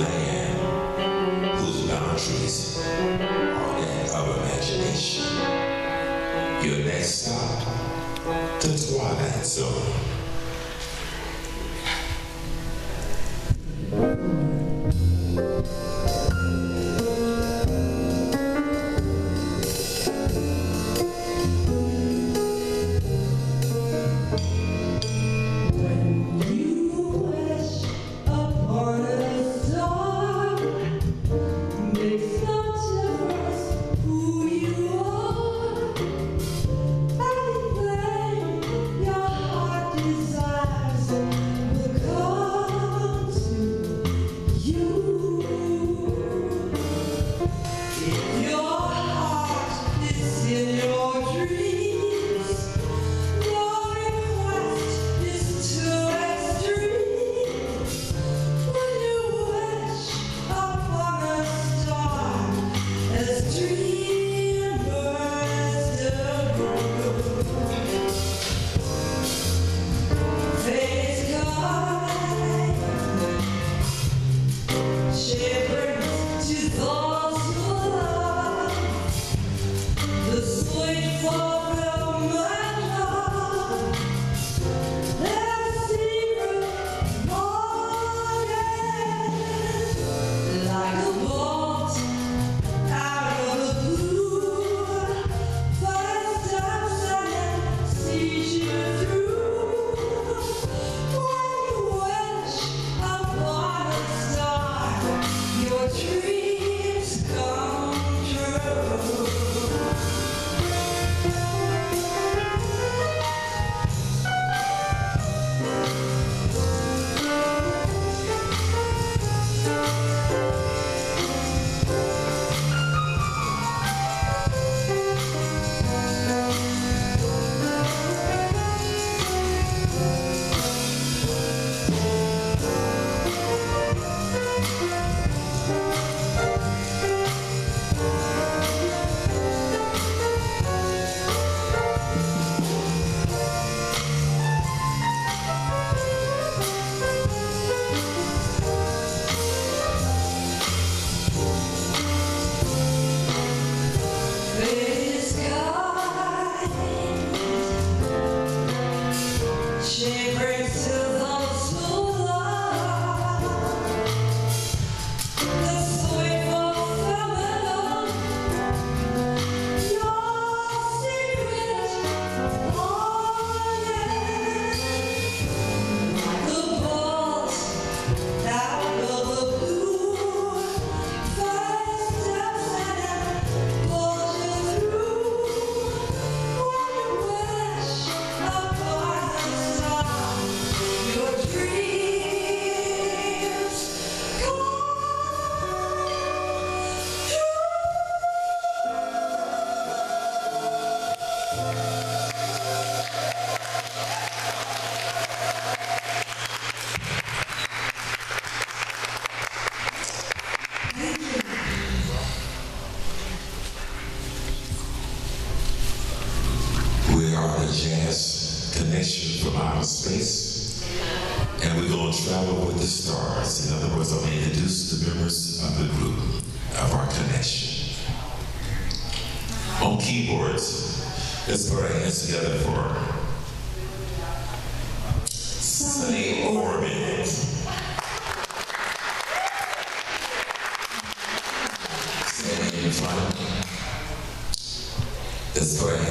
land whose boundaries are that of imagination. Your next stop, the Twilight Zone.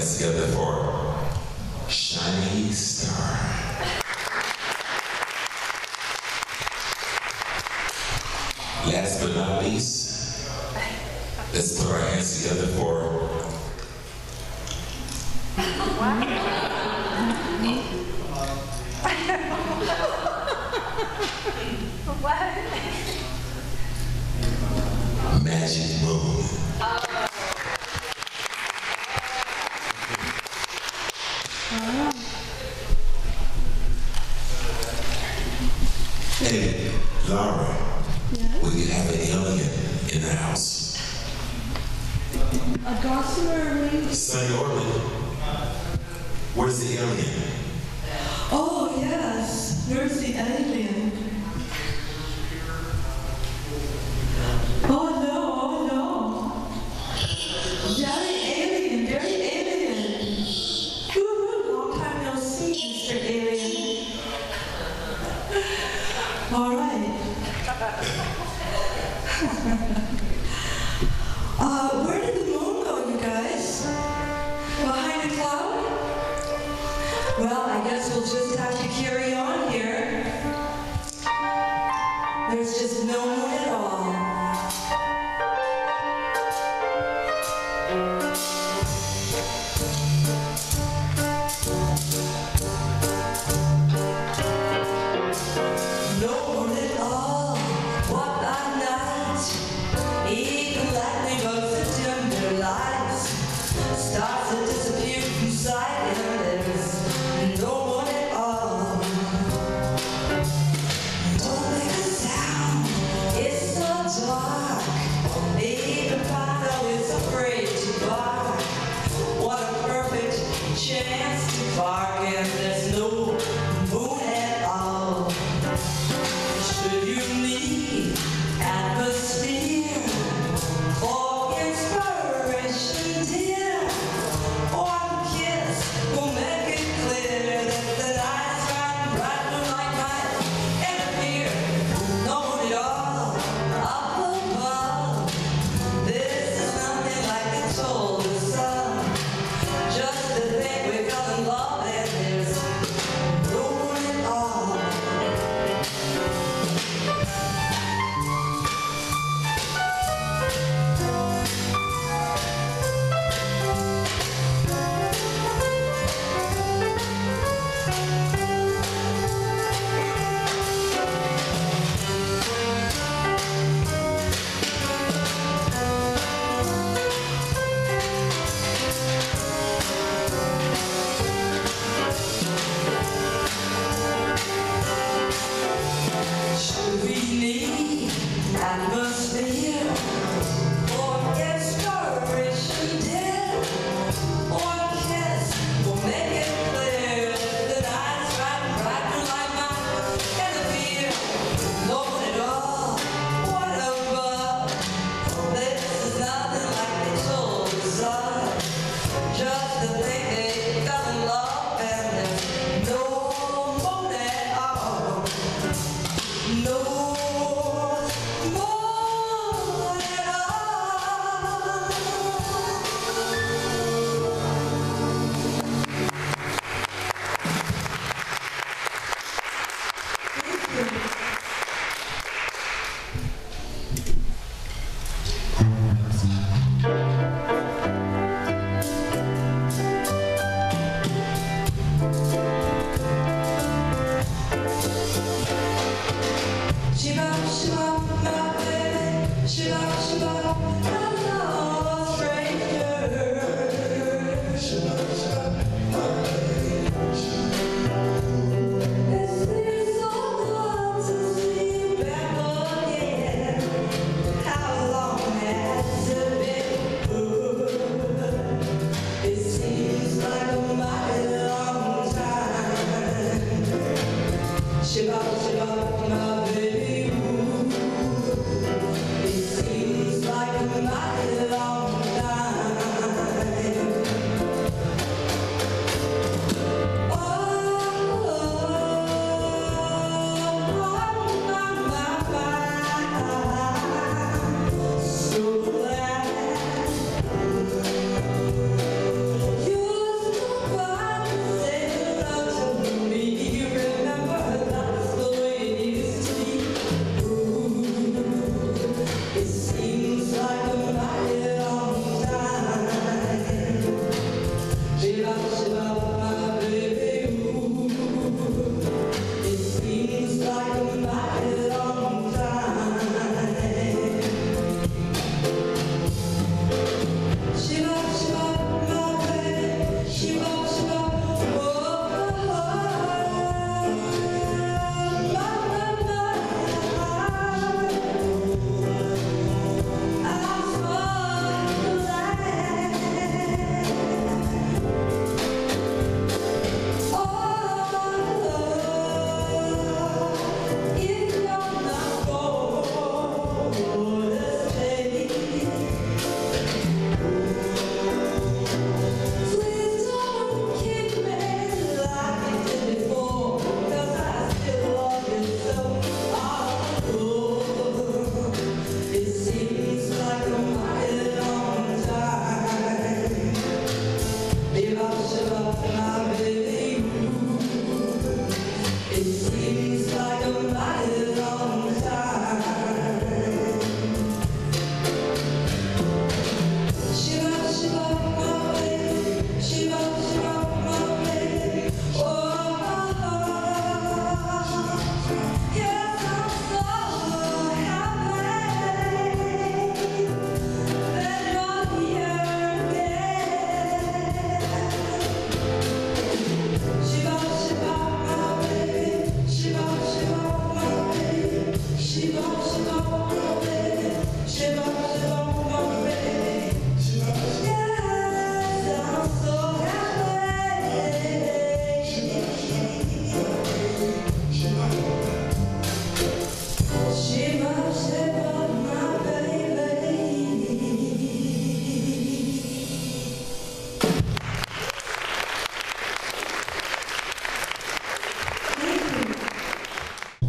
hands together for Shiny Star. Last but not least, let's put our hands together for. Magic Moon. Oh.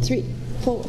three, four.